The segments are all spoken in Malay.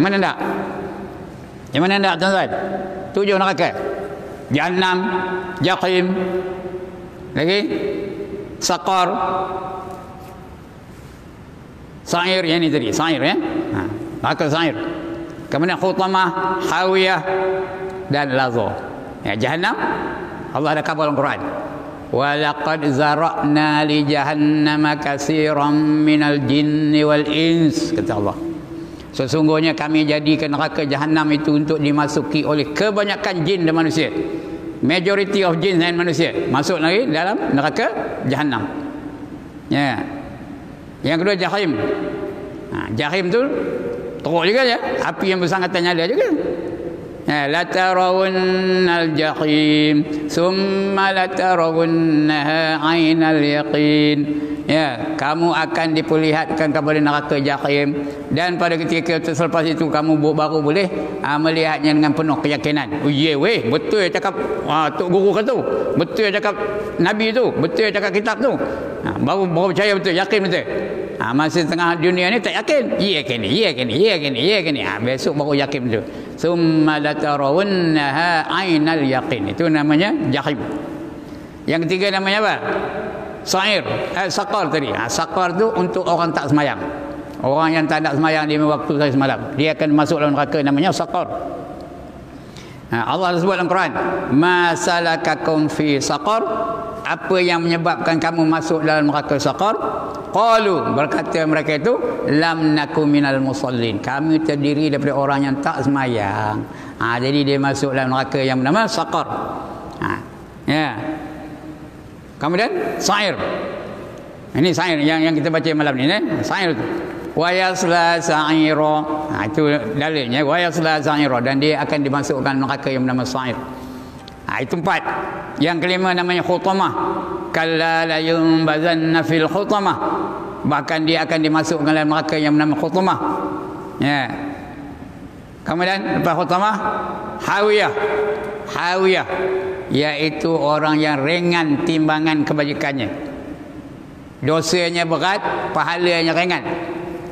Yang mana tak? Mana tak tuan-tuan? Tujuh neraka. Jahannam, Jahim, lagi Sakar, Sa'ir yang ini tadi, Sa'ir ya. Ha, neraka Sa'ir. Kemudian Khutamah, Hawiyah dan Lazo. Ya, Jahannam Allah ada kabar dalam Quran. Walaqad zara'na li jahannama katsiran minal jinni wal ins kata Allah. Sesungguhnya kami jadikan neraka jahanam itu untuk dimasuki oleh kebanyakan jin dan manusia. Majority of jin dan manusia masuk lagi dalam neraka jahanam. Ya. Yang kedua jahim. Ha, jahim tu teruk juga ya. Api yang bersangatan nyala juga. Jahim summa la tarawunnaha ainal yaqin. Ya kamu akan diperlihatkan kepada neraka jahim. Dan pada ketika selepas itu kamu baru boleh uh, melihatnya dengan penuh keyakinan. Oh ye weh betul yang cakap uh, tok guru kata tu. Betul yang cakap nabi tu. Betul yang cakap kitab tu. Uh, baru baru percaya betul yakin betul. Ha, masa tengah dunia ni tak yakin. Ya yakin, ya yakin, ya yakin, ya yakin. Ha, besok baru yakin betul. Summa latarawunnaha ainal yaqin. Itu namanya jahim. Yang ketiga namanya apa? Sa'ir. Eh, sakar tadi. Ha, sakar tu untuk orang tak semayang. Orang yang tak nak semayang di waktu saya semalam. Dia akan masuk dalam neraka namanya sakar. Ha, Allah sebut dalam Quran, "Ma salakakum fi saqar?" Apa yang menyebabkan kamu masuk dalam neraka saqar? Qalu berkata mereka itu, "Lam nakum minal musallin." Kami terdiri daripada orang yang tak semayang. Ha, jadi dia masuk dalam neraka yang bernama saqar. Ha, ya. Kemudian sa'ir. Ini sa'ir yang yang kita baca malam ni, eh? Sa'ir tu wa yasla sa'ira ha, itu dalilnya wa yasla sa'ira dan dia akan dimasukkan neraka yang bernama sa'ir ha, itu empat yang kelima namanya khutamah. Kalla la yumbazanna fil khutamah. Bahkan dia akan dimasukkan dalam neraka yang bernama khutamah. Ya. Kemudian lepas khutamah hawiyah. Hawiyah. Iaitu orang yang ringan timbangan kebajikannya. Dosanya berat pahalanya ringan.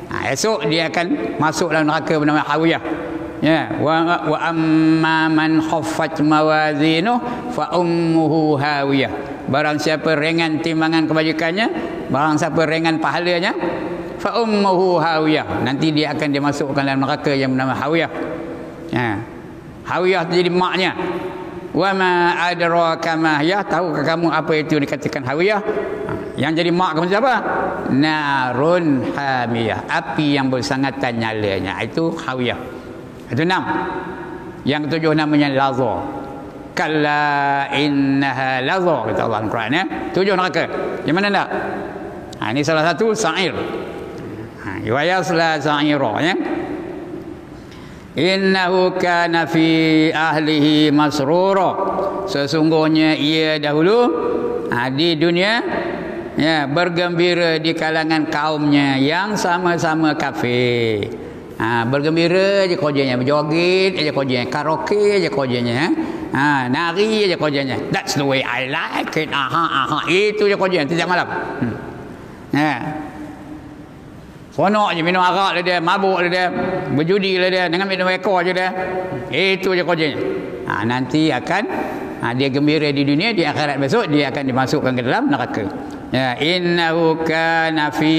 Ha, esok dia akan masuk dalam neraka bernama Hawiyah. Ya, wa wa amma man khaffat mawazinu fa ummuhu hawiyah. Barang siapa ringan timbangan kebajikannya, barang siapa ringan pahalanya, fa ummuhu hawiyah. Nanti dia akan dimasukkan dalam neraka yang bernama Hawiyah. Ya. Hawiyah jadi maknya. Wa ma adraka ma ya tahukah kamu apa itu dikatakan Hawiyah? Ha. Yang jadi mak kamu siapa? Narun hamiyah. Api yang bersangatan nyalanya. Itu hawiyah. Itu enam. Yang ketujuh namanya lazo. Kalla innaha lazo. Kata Allah Al-Quran. Ya? Tujuh neraka. Yang mana tak? Ha, ini salah satu sa'ir. Ha, Iwayasla sa'ira. Ya? Innahu kana fi ahlihi masrura. Sesungguhnya ia dahulu ha, di dunia ya bergembira di kalangan kaumnya yang sama-sama kafir. Ha, bergembira je kerjanya, berjoget je kerjanya, karaoke je kerjanya. Ha, nari je kerjanya. That's the way I like it. Aha, aha. Itu je kerjanya setiap malam. Hmm. Ya. Sonok je minum arak dia, mabuk dia, berjudi dia, dengan minum ekor je dia. Itu je kerjanya. Ha, nanti akan ha, dia gembira di dunia, di akhirat besok dia akan dimasukkan ke dalam neraka. Ya, innahu kana fi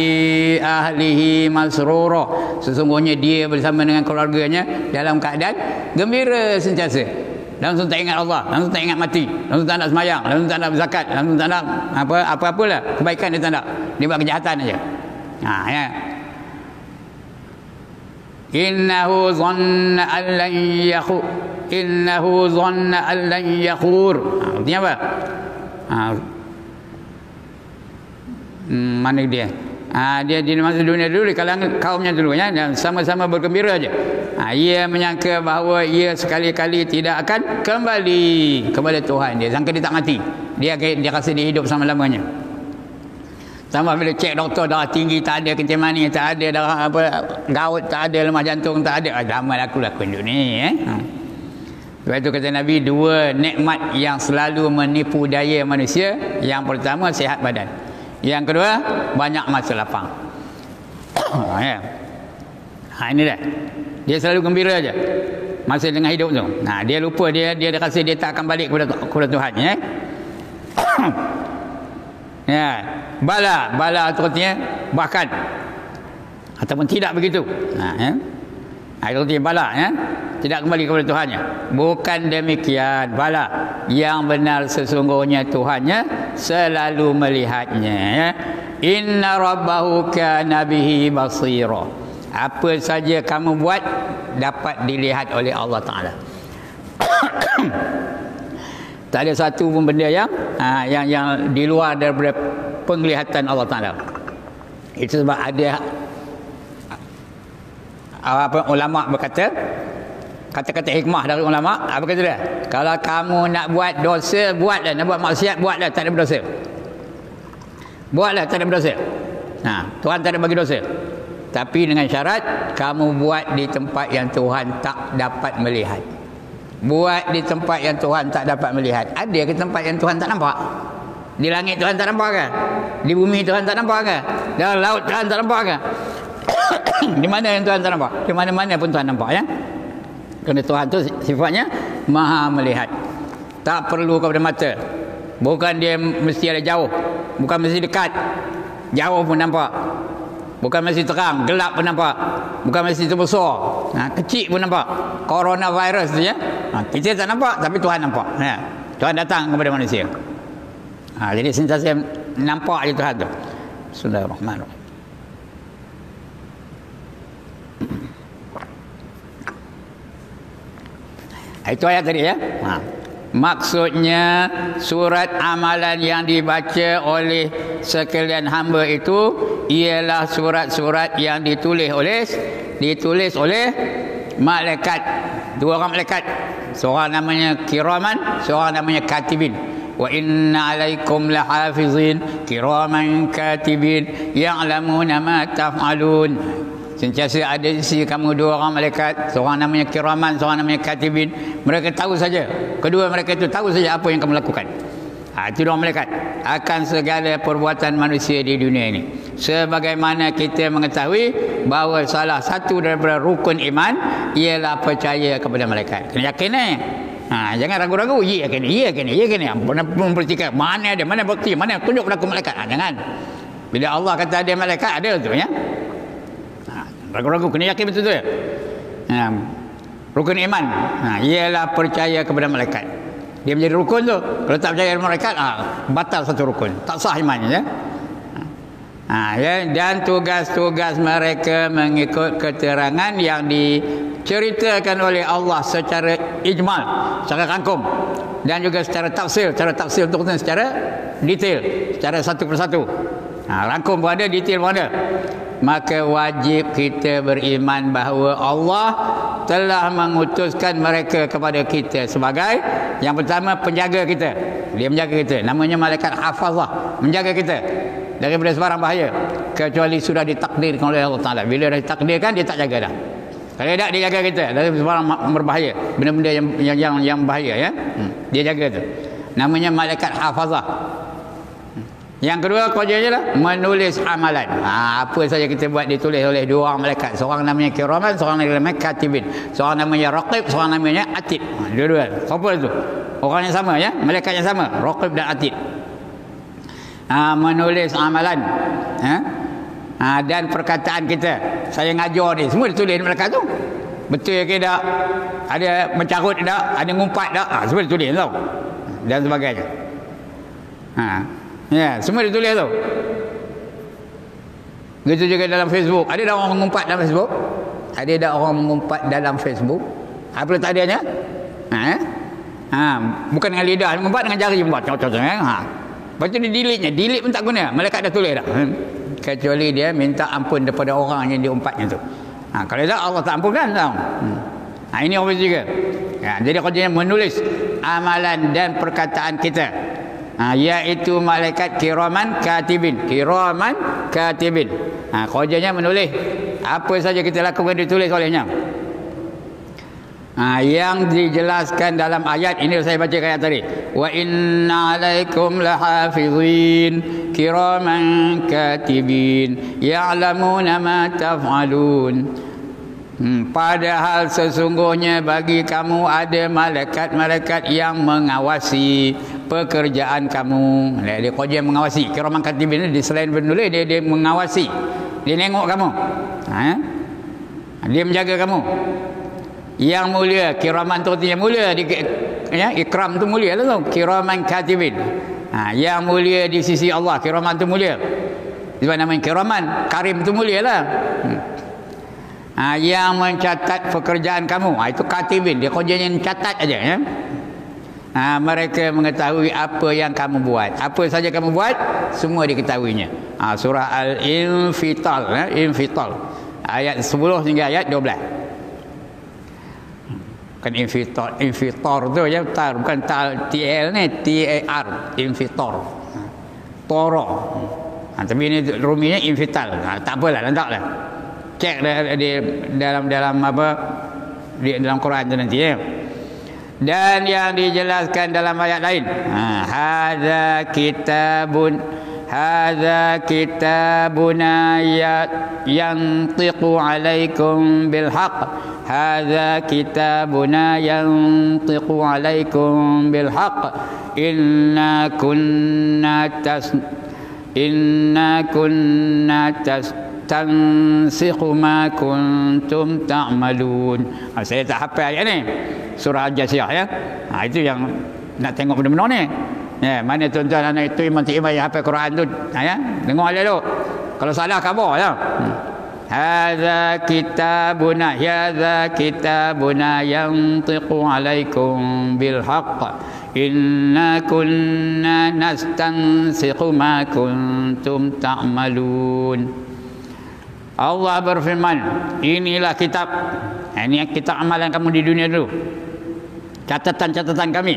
ahlihi masrura. Sesungguhnya dia bersama dengan keluarganya dalam keadaan gembira sentiasa. Langsung tak ingat Allah, langsung tak ingat mati, langsung tak nak semayang, langsung tak nak zakat, langsung tak nak apa apa-apalah kebaikan dia tak nak. Dia buat kejahatan aja. Ha, ya. Innahu dhanna an lan yakhu innahu dhanna an lan yakhur. Artinya apa? Ha, hmm, mana dia? Ha, dia di masa dunia dulu di kalangan kaumnya dulu ya. Dan sama-sama bergembira aja ha, ia menyangka bahawa ia sekali-kali tidak akan kembali kepada Tuhan dia. Sangka dia tak mati. Dia dia rasa dia hidup sama bila cek doktor darah tinggi tak ada kencing manis tak ada darah apa gaut tak ada lemah jantung tak ada. Ah, lama aku lakukan dulu ni eh ha. Sebab itu kata Nabi dua nikmat yang selalu menipu daya manusia yang pertama sihat badan yang kedua banyak masa lapang. ya. Ha ini dah. Dia selalu gembira aja. Masa dengan hidup tu. Nah, dia lupa dia dia rasa dia tak akan balik kepada kepada Tuhan ya. ya. Bala, bala tu bahkan ataupun tidak begitu. Ha ya. Itu artinya bala ya. Tidak kembali kepada Tuhannya. Bukan demikian. Bala. Yang benar sesungguhnya Tuhannya selalu melihatnya ya. Inna rabbahu kana bihi basira. Apa saja kamu buat dapat dilihat oleh Allah Taala. tak ada satu pun benda yang ha, yang yang di luar daripada penglihatan Allah Taala. Itu sebab ada apa ulama berkata? Kata-kata hikmah dari ulama apa kata dia? Kalau kamu nak buat dosa buatlah. Nak buat maksiat buatlah. Tak ada berdosa. Buatlah tak ada berdosa. Nah Tuhan tak ada bagi dosa. Tapi dengan syarat kamu buat di tempat yang Tuhan tak dapat melihat. Buat di tempat yang Tuhan tak dapat melihat. Ada ke tempat yang Tuhan tak nampak? Di langit Tuhan tak nampak ke? Di bumi Tuhan tak nampak ke? Dalam laut Tuhan tak nampak ke di mana yang Tuhan tak nampak? Di mana-mana pun Tuhan nampak ya. Kerana Tuhan tu sifatnya maha melihat. Tak perlu kepada mata. Bukan dia mesti ada jauh. Bukan mesti dekat. Jauh pun nampak. Bukan mesti terang, gelap pun nampak. Bukan mesti terbesar. Ha, kecil pun nampak. Coronavirus tu ya. Ha, kita tak nampak tapi Tuhan nampak. Ya. Tuhan datang kepada manusia. Ha, jadi sentiasa nampak je Tuhan tu. Bismillahirrahmanirrahim. Itu ayat tadi ya. Ha. Maksudnya surat amalan yang dibaca oleh sekalian hamba itu ialah surat-surat yang ditulis oleh ditulis oleh malaikat. Dua orang malaikat. Seorang namanya kiraman, seorang namanya katibin. Wa inna alaikum lahafizin kiraman katibin ya'lamuna ma taf'alun. Sentiasa ada di sisi kamu dua orang malaikat. Seorang namanya kiraman, seorang namanya katibin. Mereka tahu saja. Kedua mereka itu tahu saja apa yang kamu lakukan. Ha, itu dua malaikat. Akan segala perbuatan manusia di dunia ini. Sebagaimana kita mengetahui bahawa salah satu daripada rukun iman ialah percaya kepada malaikat. Kena yakin eh? Ha, jangan ragu-ragu. Ya kena, ya kena, ya kena. Memperhatikan mana ada, mana bukti, mana tunjuk pada malaikat. Ha, jangan. Bila Allah kata ada malaikat, ada tu ya. Ragu-ragu kena yakin betul tu ya. Ha, rukun iman. Ha, ialah percaya kepada malaikat. Dia menjadi rukun tu. Kalau tak percaya kepada malaikat, ha, batal satu rukun. Tak sah imannya ya. Ha, ya. Dan tugas-tugas mereka mengikut keterangan yang diceritakan oleh Allah secara ijmal, secara rangkum. Dan juga secara tafsir. Secara tafsir untuk secara detail. Secara satu persatu. Ha, rangkum pun ada, detail ada maka wajib kita beriman bahawa Allah telah mengutuskan mereka kepada kita sebagai yang pertama penjaga kita. Dia menjaga kita. Namanya malaikat hafazah. Menjaga kita daripada sebarang bahaya. Kecuali sudah ditakdirkan oleh Allah Taala. Bila dah ditakdirkan dia tak jaga dah. Kalau tidak dia jaga kita. Dari sebarang berbahaya. Benda-benda yang yang yang, yang bahaya ya. Hmm. dia jaga tu. Namanya malaikat hafazah yang kedua kerjanya lah menulis amalan. Ha, apa saja kita buat ditulis oleh dua orang malaikat. Seorang namanya kiraman, seorang namanya katibin. Seorang namanya raqib, seorang namanya atid. Ha, dua-dua. Siapa itu? Orang yang sama ya, malaikat yang sama, raqib dan atid. Ha, menulis amalan. Ha? Ha, dan perkataan kita. Saya ngajar ni, semua ditulis di malaikat tu. Betul ke tak? Ada mencarut tak? Ada ngumpat tak? Ha, semua ditulis tau. Dan sebagainya. Ha. Ya, semua ditulis tu. Begitu juga dalam Facebook. Ada tak orang mengumpat dalam Facebook? Ada tak orang mengumpat dalam Facebook? Apa tak adanya? Ha? Ha, bukan dengan lidah, mengumpat dengan jari. Cocok eh? Ha. Lepas tu dia delete-nya. Delete pun tak guna. Malaikat dah tulis dah. Hmm. Kecuali dia minta ampun daripada orang yang diumpatnya tu. Ha, kalau tak Allah tak ampunkan tau. Hmm. Ha, ini orang juga. Ya, jadi kerjanya menulis amalan dan perkataan kita ha, iaitu malaikat kiraman katibin. Kiraman katibin. Ha, kerjanya menulis. Apa saja kita lakukan ditulis olehnya ha, yang dijelaskan dalam ayat ini saya baca ayat tadi. Wa inna alaikum lahafizin. Kiraman katibin. Ya'lamuna ma taf'alun. Hmm, padahal sesungguhnya bagi kamu ada malaikat-malaikat yang mengawasi pekerjaan kamu. Dia, dia kerja mengawasi. Kiraman katibin di selain penulis dia dia mengawasi. Dia nengok kamu. Ha? Dia menjaga kamu. Yang mulia, kiraman tu yang mulia di ya, ikram tu mulia lah tu. Kiraman katibin. Ha, yang mulia di sisi Allah, kiraman tu mulia. Sebab namanya kiraman, karim tu mulia lah. Hmm ha, yang mencatat pekerjaan kamu ha, itu katibin dia kerjanya mencatat aja ya ha, mereka mengetahui apa yang kamu buat. Apa saja kamu buat semua diketahuinya. Ha, surah al-infital ya, infital. Ayat 10 hingga ayat 12 kan infitor infitor tu ya tar bukan tal tl ni r infitor. Toro. Ha, tapi ini ruminya infital. Ha, tak apalah lantaklah cek di dalam dalam apa di dalam Quran tu nanti ya. Dan yang dijelaskan dalam ayat lain. Ha hadza kitabun hadza kitabuna ya yantiqu alaikum bil haqq hadza kitabuna yantiqu alaikum bil haqq inna kunna tas inna kunna tas tansikhu ma kuntum ta'malun. Ha, saya tak hafal ayat ni. Surah Al-Jasiyah ya. Ha, itu yang nak tengok benda-benda ni. Ya, mana tuan-tuan anak itu imam imam yang hafal Quran tu. Ha, ya. Dengar dia dulu. Kalau salah khabar ya. Hadza kitabuna hadza kitabuna yantiqu alaikum bil haqq inna kunna nastansikhu ma kuntum ta'malun Allah berfirman, inilah kitab. Ini kitab amalan kamu di dunia dulu. Catatan-catatan kami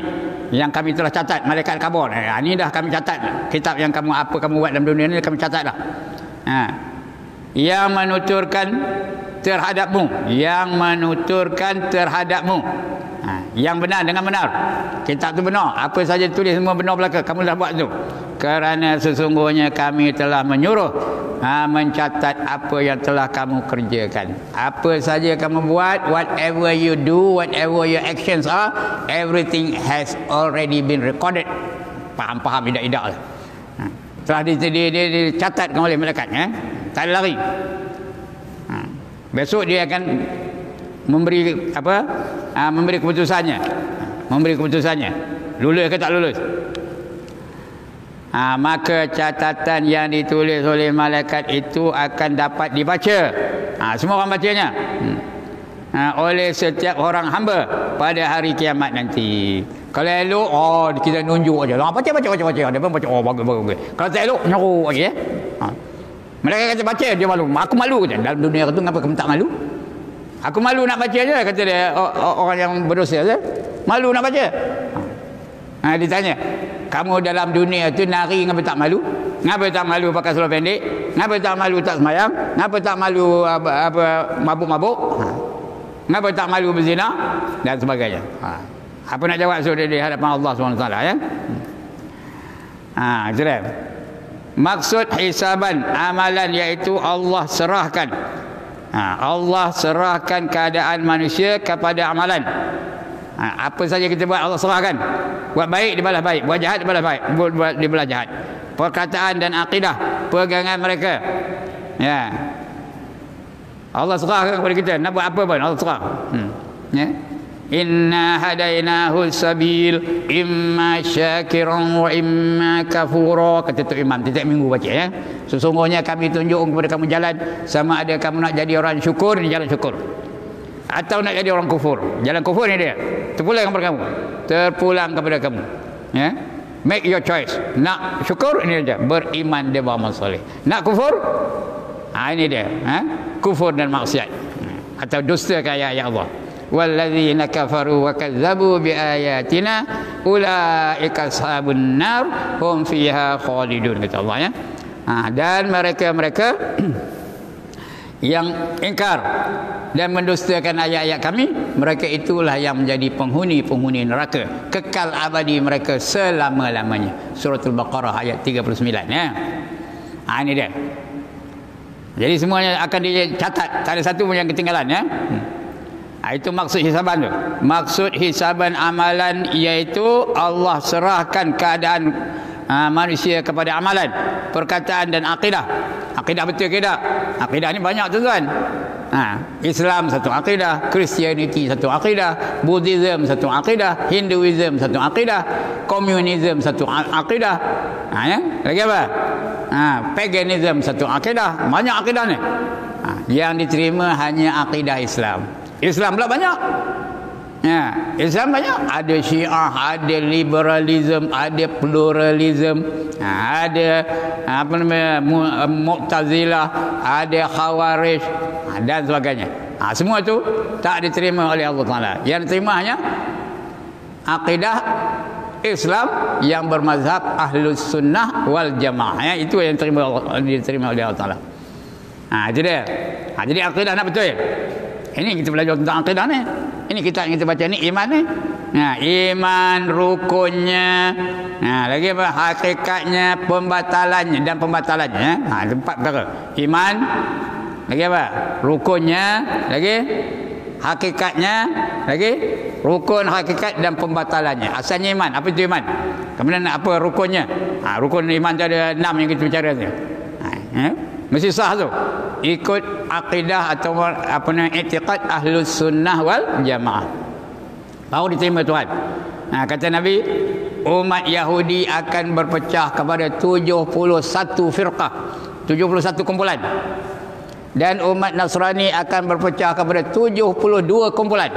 yang kami telah catat malaikat kabur. Eh, ini dah kami catat kitab yang kamu apa kamu buat dalam dunia ini kami catat dah. Ha. Yang menuturkan terhadapmu, yang menuturkan terhadapmu. Ha. Yang benar dengan benar. Kitab tu benar. Apa saja tulis semua benar belaka. Kamu dah buat tu. Kerana sesungguhnya kami telah menyuruh ha, mencatat apa yang telah kamu kerjakan. Apa saja kamu buat, whatever you do, whatever your actions are, everything has already been recorded. Faham-faham tidak-tidak lah. Ha. Telah dicatatkan oleh malaikat. Ya? Tak ada lari. Ha. Besok dia akan memberi apa? Ha, memberi keputusannya. Memberi keputusannya. Lulus ke tak lulus? Ha, maka catatan yang ditulis oleh malaikat itu akan dapat dibaca. Ha, semua orang bacanya. Hmm. ha, oleh setiap orang hamba pada hari kiamat nanti. Kalau elok oh kita nunjuk aja. Lah baca baca baca baca. Dia pun baca oh bagus bagus, bagus. kalau tak elok nyuruh aja ha. mereka kata baca dia malu. Aku malu kata. Dalam dunia itu kenapa kamu tak malu? Aku malu nak baca aja kata dia. Orang yang berdosa saja malu nak baca. Ha. ha ditanya kamu dalam dunia tu nari ngapa tak malu? Ngapa tak malu pakai seluar pendek? Ngapa tak malu tak semayang? Ngapa tak malu apa, apa mabuk-mabuk? Ha. Ngapa tak malu berzina? Dan sebagainya. Ha. Apa nak jawab sudah di hadapan Allah SWT ya? Ha, jelas. Maksud hisaban amalan iaitu Allah serahkan. Ha, Allah serahkan keadaan manusia kepada amalan. Ha, apa saja kita buat Allah serahkan. Buat baik dibalas baik, buat jahat dibalas baik, buat dibalas jahat. Perkataan dan akidah, pegangan mereka. Ya. Allah serahkan kepada kita nak buat apa pun Allah serah. Hmm. Ya. Inna hadainahu sabil imma syakiran wa imma kafura kata tu imam tiap minggu baca ya. Sesungguhnya kami tunjuk kepada kamu jalan sama ada kamu nak jadi orang syukur di jalan syukur atau nak jadi orang kufur. Jalan kufur ni dia. Terpulang kepada kamu. Terpulang kepada kamu. Ya? Make your choice. Nak syukur ini aja beriman dia beramal soleh. Nak kufur? Ha, ini dia. Ha? kufur dan maksiat. Atau dusta ke ayat Allah. Walladzina kafaru wa kazzabu bi ayatina ulaika ashabun nar hum fiha khalidun kata Allah ya. Ha, dan mereka-mereka yang ingkar dan mendustakan ayat-ayat kami mereka itulah yang menjadi penghuni-penghuni neraka kekal abadi mereka selama-lamanya suratul baqarah ayat 39 ya ha ini dia Jadi semuanya akan dicatat. Tak ada satu pun yang ketinggalan ya. Hmm. Ha, itu maksud hisaban tu. Maksud hisaban amalan iaitu Allah serahkan keadaan ha, manusia kepada amalan, perkataan dan akidah. Akidah betul ke tak? Akidah ni banyak tuan-tuan. Ha, Islam satu akidah, Christianity satu akidah, Buddhism satu akidah, Hinduism satu akidah, Communism satu akidah. Ha, ya? Lagi apa? Ha, paganism satu akidah. Banyak akidah ni. Ha, yang diterima hanya akidah Islam. Islam pula banyak. Ya, Islam banyak. Ada Syiah, ada liberalism, ada pluralism, ha, ada apa namanya Mu'tazilah, ada Khawarij ha, dan sebagainya. Ha, semua itu tak diterima oleh Allah Taala. Yang diterima hanya akidah Islam yang bermazhab Ahlus Sunnah wal Jamaah. Ya, itu yang diterima diterima oleh Allah Taala. Ha, jadi, ha, jadi akidah nak betul. Ini kita belajar tentang akidah ni. Ini kita yang kita baca ni iman ni. Nah, iman rukunnya. Nah, lagi apa? Hakikatnya, pembatalannya dan pembatalannya. Ha, empat perkara. Iman. Lagi apa? Rukunnya. Lagi hakikatnya. Lagi rukun, hakikat dan pembatalannya. Asalnya iman. Apa itu iman? Kemudian apa rukunnya? Ha, rukun iman tu ada enam yang kita bicara. Ha, ya? Mesti sah tu. Ikut akidah atau apa nama i'tiqad ahlus sunnah wal jamaah. Baru diterima Tuhan. Nah, kata Nabi, umat Yahudi akan berpecah kepada 71 firqah. 71 kumpulan. Dan umat Nasrani akan berpecah kepada 72 kumpulan.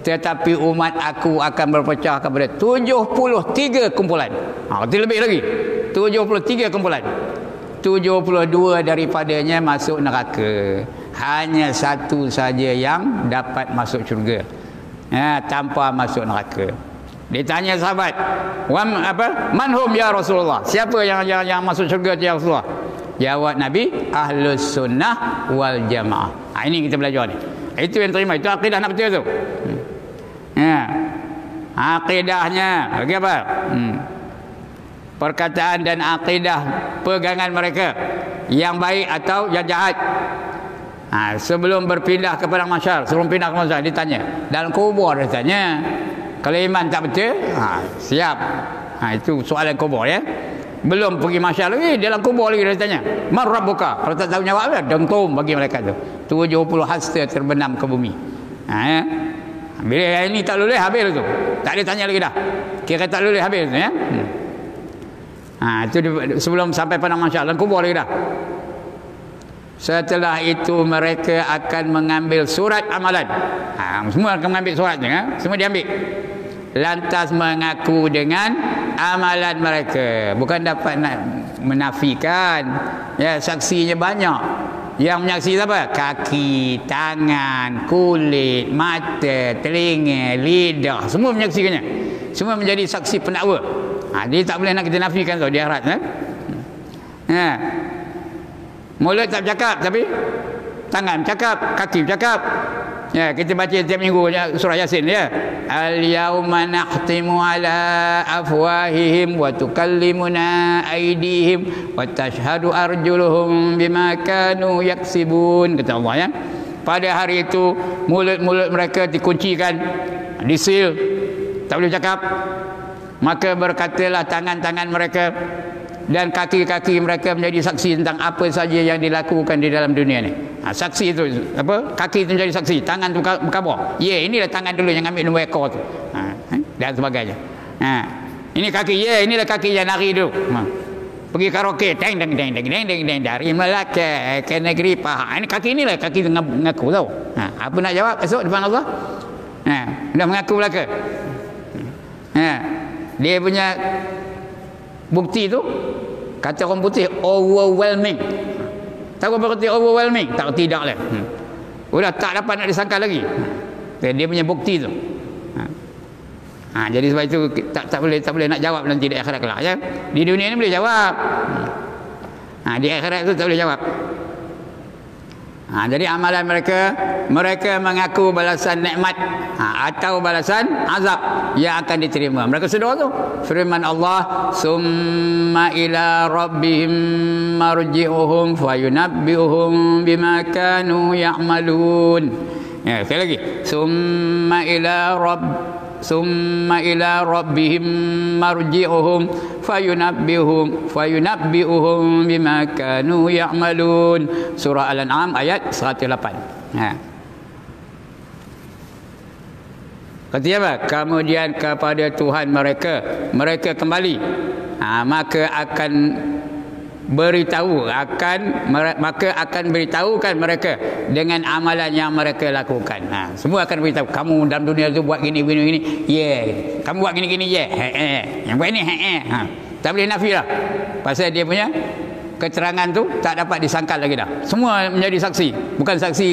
Tetapi umat aku akan berpecah kepada 73 kumpulan. Ha, itu lebih lagi. 73 kumpulan. 72 daripadanya masuk neraka hanya satu saja yang dapat masuk syurga ya, tanpa masuk neraka ditanya sahabat Wam, apa manhum ya Rasulullah siapa yang yang, yang masuk syurga ya Rasulullah jawab Nabi ahlus sunnah wal jamaah. Ha, ini kita belajar ni. Itu yang terima itu akidah nak betul tu. Hmm. ya. Akidahnya. Lagi apa? Hmm. Perkataan dan akidah pegangan mereka. Yang baik atau yang jahat. Ha, sebelum berpindah ke padang masyar sebelum pindah ke masyar ditanya dalam kubur dia tanya kalau iman tak betul? Ha, siap. Ha, itu soalan kubur ya belum pergi masyar lagi dalam kubur lagi dia tanya marrab buka kalau tak tahu jawab dia dentum bagi mereka tu 70 hasta terbenam ke bumi ha, ya? bila ini tak lulus habis tu tak ada tanya lagi dah kira tak lulus habis tu ya hmm. Ha, itu sebelum sampai pada masyarakat kubur lagi dah. Setelah itu mereka akan mengambil surat amalan. Ha, semua akan mengambil suratnya. Ha? Semua diambil. Lantas mengaku dengan amalan mereka. Bukan dapat nak menafikan. Ya, saksinya banyak. Yang menyaksi apa? Kaki, tangan, kulit, mata, telinga, lidah. Semua menyaksikannya. Semua menjadi saksi pendakwa. Ha, dia tak boleh nak kita nafikan tu dia harap eh? ha. mulut tak bercakap tapi tangan bercakap kaki bercakap ya kita baca setiap minggu surah yasin ya. Al yauma nahtimu ala afwahihim wa tukallimuna aydihim wa tashhadu arjuluhum bima kanu yaksibun kata Allah ya. Pada hari itu mulut-mulut mereka dikuncikan disil tak boleh cakap. Maka berkatalah tangan-tangan mereka dan kaki-kaki mereka menjadi saksi tentang apa saja yang dilakukan di dalam dunia ni. Ha, saksi itu apa? Kaki itu menjadi saksi, tangan itu berkhabar. Ya, yeah, inilah tangan dulu yang ambil nombor ekor tu. Ha, eh, dan sebagainya. Ha, ini kaki, ya, yeah, inilah kaki yang nari dulu. Ha. Pergi karaoke, deng deng deng deng deng deng deng dari Melaka ke negeri Pahang. Ini kaki inilah kaki mengaku tahu. Ha, apa nak jawab esok depan Allah? Ha, dah mengaku belaka. Ha, dia punya bukti tu kata orang putih overwhelming tahu apa kata overwhelming tak tidak lah hmm. sudah tak dapat nak disangka lagi hmm. dia punya bukti tu ha. ha. jadi sebab itu tak tak boleh tak boleh nak jawab nanti di akhirat kelak ya di dunia ni boleh jawab hmm. ha. di akhirat tu tak boleh jawab Ha, jadi amalan mereka mereka mengaku balasan nikmat ha, atau balasan azab yang akan diterima. Mereka sedar tu. Firman Allah, "Summa ila rabbihim marji'uhum fayunabbi'uhum bima kanu ya'malun." Ya, sekali lagi. "Summa ila rabb summa ila rabbihim marji'uhum fayunabbihum fayunabbi'uhum bima kanu ya'malun surah al-an'am ayat 108 ha Kata apa? Kemudian kepada Tuhan mereka mereka kembali. Ha, maka akan beritahu akan maka akan beritahukan mereka dengan amalan yang mereka lakukan. Ha, semua akan beritahu kamu dalam dunia tu buat gini gini gini. Yeah. Kamu buat gini gini ya. Yeah. He eh. Yang buat ni he eh. Ha. Tak boleh nafi lah. Pasal dia punya keterangan tu tak dapat disangkal lagi dah. Semua menjadi saksi. Bukan saksi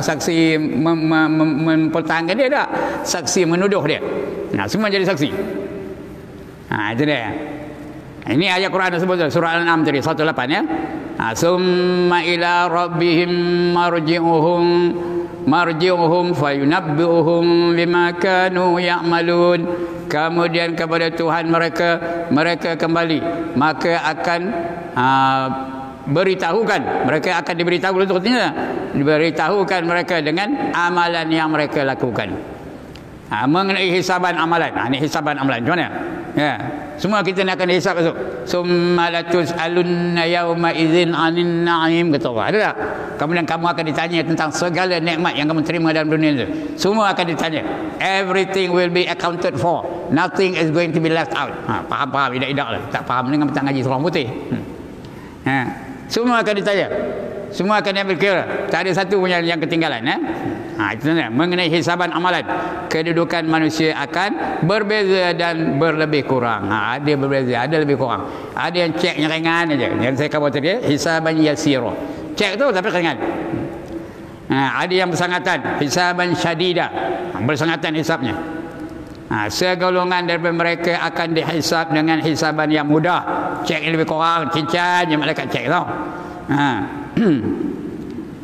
saksi mempertahankan dia tak. Saksi menuduh dia. Nah, semua jadi saksi. Ha, itu dia. Ini ayat Quran tersebut surah Al-An'am tadi 18 ya. Ha, summa ila rabbihim marji'uhum marji'uhum fayunabbi'uhum bima kanu ya'malun. Kemudian kepada Tuhan mereka mereka kembali. Maka akan ha, beritahukan mereka akan diberitahu itu artinya diberitahukan mereka dengan amalan yang mereka lakukan. Ha, mengenai hisaban amalan. Ha, ini hisaban amalan macam mana ya. Semua kita nak akan hisab esok. Summalatus alunna yauma idzin anin na'im. Kata Allah. Ada tak? Kemudian kamu akan ditanya tentang segala nikmat yang kamu terima dalam dunia itu semua akan ditanya. Everything will be accounted for. Nothing is going to be left out. Ha, faham faham tidak tidak lah. Tak faham dengan petang ngaji seorang putih. Hmm. ha. semua akan ditanya. Semua akan diambil kira. Tak ada satu pun yang, yang ketinggalan eh? Ha, itu saja mengenai hisaban amalan kedudukan manusia akan berbeza dan berlebih kurang. Ha, ada berbeza ada lebih kurang. Ada yang ceknya ringan aja. Yang saya kata tadi hisaban yasiro. Cek tu tapi ringan ha, ada yang bersangatan hisaban syadidah ha, bersangatan hisapnya. Ha, segolongan daripada mereka akan dihisap dengan hisaban yang mudah. Cek yang lebih kurang, cincang je malaikat cek tau. Ha.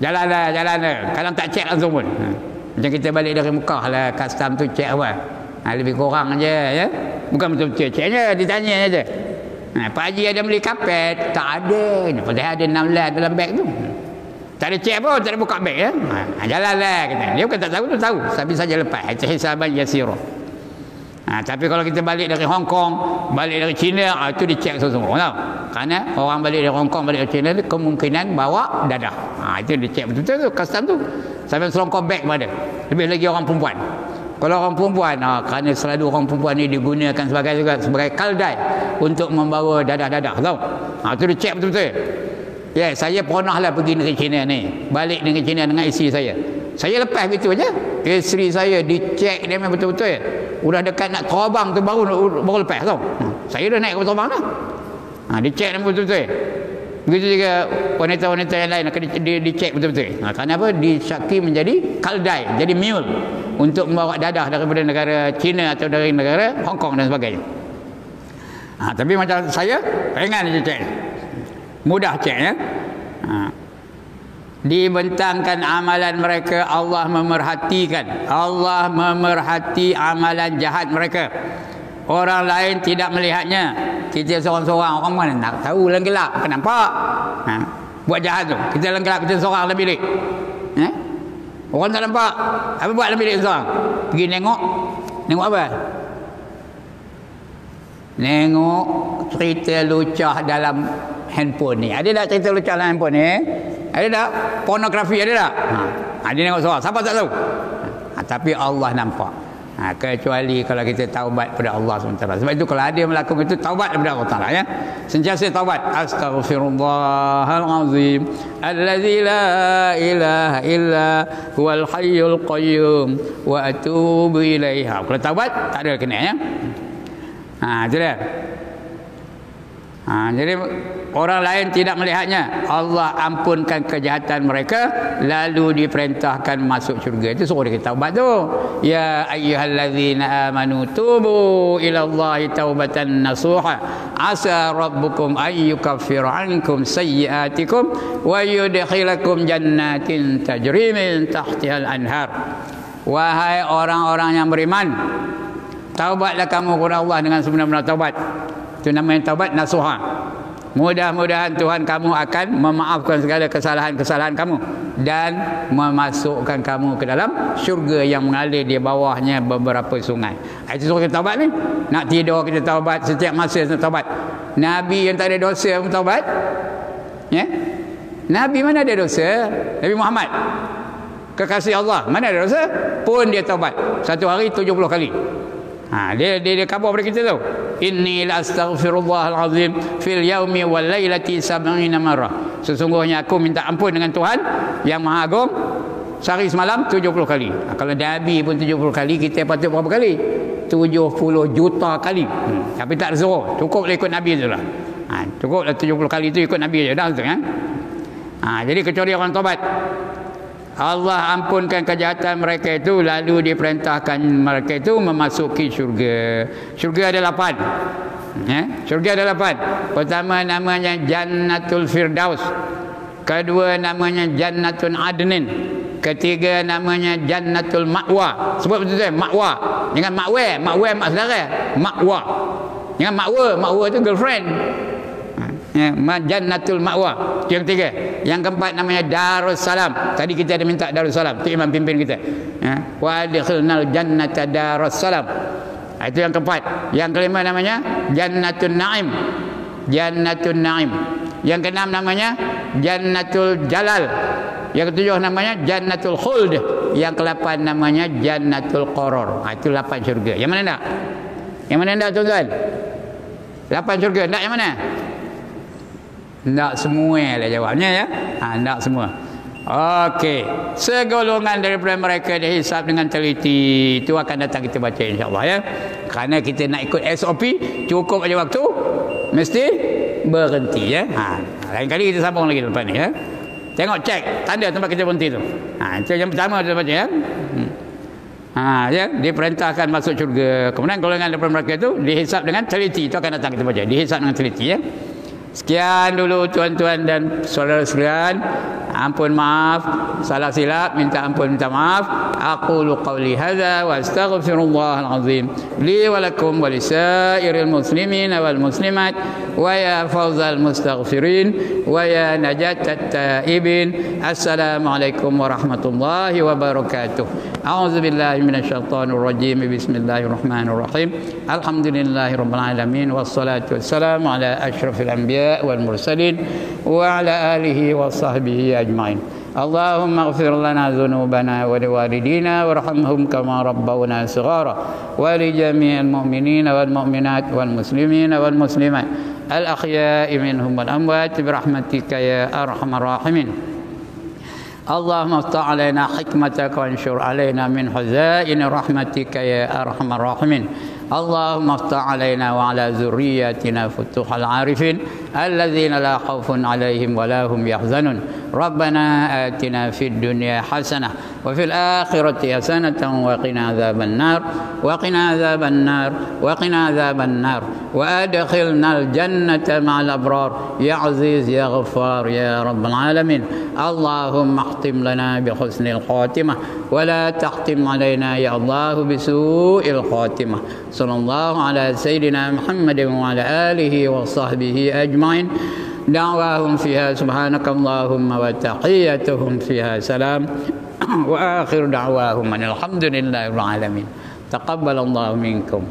jalan lah, jalan lah. Kadang tak cek langsung pun. Ha. Macam kita balik dari Mekah lah, custom tu cek apa. Ha, lebih kurang je. Ya? Bukan betul-betul ceknya, ditanya je. Ha, Pak Haji ada beli kapet? Tak ada. Padahal ada 16 dalam beg tu. Tak ada cek pun, tak ada buka beg. Ya? Ha, jalan lah. Kata. Dia bukan tak tahu, tu tahu. Tapi saja lepas. Itu hisaban yasirah. Ha, tapi kalau kita balik dari Hong Kong, balik dari China, ha, itu dicek semua. Tahu? Kerana orang balik dari Hong Kong, balik dari China, kemungkinan bawa dadah. Ha, itu dicek betul-betul tu, custom tu. Sampai selongkor beg pada. Lebih lagi orang perempuan. Kalau orang perempuan, ha, kerana selalu orang perempuan ni digunakan sebagai juga sebagai kaldai untuk membawa dadah-dadah. Tahu? Ha, itu dicek betul-betul. Ya, yeah, saya pernah lah pergi negeri China ni. Balik negeri China dengan isteri saya. Saya lepas begitu aja. Isteri saya dicek dia memang betul-betul. Udah dekat nak terbang tu baru baru lepas tau. Ha, saya dah naik ke terbang dah. Ha, dia betul-betul. Begitu juga wanita-wanita yang lain akan di, dicek betul-betul. Ha, apa? Disyaki menjadi kaldai, jadi mule untuk membawa dadah daripada negara China atau dari negara Hong Kong dan sebagainya. Ha, tapi macam saya, ringan je cek. Mudah cek ya. Ha, dibentangkan amalan mereka Allah memerhatikan. Allah memerhati amalan jahat mereka. Orang lain tidak melihatnya. Kita seorang-seorang orang mana nak tahu gelap kenapa ha? buat jahat tu. Kita dalam gelap kita seorang dalam bilik eh? orang tak nampak. Apa buat dalam bilik seorang? Pergi tengok tengok apa? Tengok cerita lucah dalam handphone ni. Ada tak cerita lucah dalam handphone ni ada tak? Pornografi ada tak? Ha. ha dia tengok seorang. Siapa tak tahu? Ha, tapi Allah nampak. Ha, kecuali kalau kita taubat pada Allah SWT. Sebab itu kalau ada melakukan itu, taubat kepada Allah SWT. Ya? Sentiasa taubat. Astaghfirullahalazim. Alladzi la ilaha illa huwal hayyul qayyum. Wa atubu ilaiha. Kalau taubat, tak ada kena. Ya? Ha, itu dia. Ha, jadi orang lain tidak melihatnya. Allah ampunkan kejahatan mereka lalu diperintahkan masuk syurga. Itu suruh kita taubat tu. Ya ayyuhallazina amanu tubu ila Allah taubatan nasuha. Asa rabbukum an yukaffir ankum sayyiatikum wa yudkhilakum jannatin tajri min tahtiha al-anhar. Wahai orang-orang yang beriman, taubatlah kamu kepada Allah dengan sebenar-benar taubat. Itu namanya taubat nasuha. Mudah-mudahan Tuhan kamu akan memaafkan segala kesalahan-kesalahan kamu dan memasukkan kamu ke dalam syurga yang mengalir di bawahnya beberapa sungai. Itu suruh kita taubat ni. Nak tidur kita taubat setiap masa kita taubat. Nabi yang tak ada dosa pun taubat. Ya? Nabi mana ada dosa? Nabi Muhammad. Kekasih Allah. Mana ada dosa? Pun dia taubat. Satu hari 70 kali. Ha, dia dia dia khabar pada kita tu. Inni la astaghfirullahal azim fil yaumi wal lailati sab'ina marrah. Sesungguhnya aku minta ampun dengan Tuhan yang Maha Agung sehari semalam 70 kali. Ha, kalau Nabi pun 70 kali, kita patut berapa kali? 70 juta kali. Hmm. Tapi tak suruh. Cukup lah ikut Nabi tu lah. Ha, cukup lah 70 kali tu ikut Nabi je. Dah tu kan? Ha, jadi kecuali orang tobat. Allah ampunkan kejahatan mereka itu lalu diperintahkan mereka itu memasuki syurga. Syurga ada lapan. Ya, syurga ada lapan. Pertama namanya Jannatul Firdaus. Kedua namanya Jannatul Adnin. Ketiga namanya Jannatul Ma'wa. Sebut betul betul Ma'wa. Jangan Ma'wa, Ma'wa mak saudara. Ma'wa. Jangan Ma'wa, Ma'wa itu girlfriend ya, Jannatul Ma'wa. Yang ketiga. Yang keempat namanya Darussalam tadi kita ada minta Darussalam itu imam pimpin kita. Ya. wa adkhilnal jannata Darussalam ha, itu yang keempat. Yang kelima namanya Jannatul Naim. Jannatul Naim. Yang keenam namanya Jannatul Jalal. Yang ketujuh namanya Jannatul Khuld. Yang kelapan namanya Jannatul Qoror ha, itu lapan syurga. Yang mana nak? Yang mana nak tuan-tuan? Lapan syurga. Nak yang mana tak semua lah jawabnya ya. Ha, tak semua. Okey. Segolongan daripada mereka dihisap dengan teliti. Itu akan datang kita baca insyaAllah ya. Kerana kita nak ikut SOP. Cukup aja waktu. Mesti berhenti ya. Ha, lain kali kita sambung lagi lepas ni ya. Tengok cek tanda tempat kita berhenti tu. Ha, itu yang pertama kita baca ya. Hmm. Ha, ya, diperintahkan masuk syurga. Kemudian golongan daripada mereka itu dihisap dengan teliti. Itu akan datang kita baca. Dihisap dengan teliti ya. Sekian dulu tuan-tuan dan saudara sekalian. Ampun maaf, salah silap, minta ampun, minta maaf. Aku lu qawli hadza wa astaghfirullah al-azim li wa lakum wa lisairil muslimin wal muslimat wa ya fawzal mustaghfirin wa ya najat at-taibin. Assalamualaikum warahmatullahi wabarakatuh. أعوذ بالله من الشيطان الرجيم بسم الله الرحمن الرحيم الحمد لله رب العالمين والصلاة والسلام على أشرف الأنبياء والمرسلين وعلى آله وصحبه أجمعين. اللهم اغفر لنا ذنوبنا ولوالدينا وارحمهم كما ربونا صغارا. ولجميع المؤمنين والمؤمنات والمسلمين والمسلمات. الأحياء منهم والأموات برحمتك يا أرحم الراحمين. اللهم افتح علينا حكمتك وانشر علينا من خزائن رحمتك يا أرحم الراحمين. اللهم افتح علينا وعلى ذرياتنا فتوح العارفين الذين لا خوف عليهم ولا هم يحزنون. ربنا آتنا في الدنيا حسنة وفي الآخرة حسنة وقنا عذاب النار وقنا عذاب النار وقنا عذاب النار. وأدخلنا الجنة مع الأبرار. يا عزيز يا غفار يا رب العالمين. اللهم اختم لنا بحسن الخاتمة. ولا تختم علينا يا الله بسوء الخاتمة. صلى الله على سيدنا محمد وعلى آله وصحبه أجمعين. دعواهم فيها سبحانك اللهم وتحيتهم فيها سلام. وآخر دعواهم أن الحمد لله رب العالمين. تقبل الله منكم.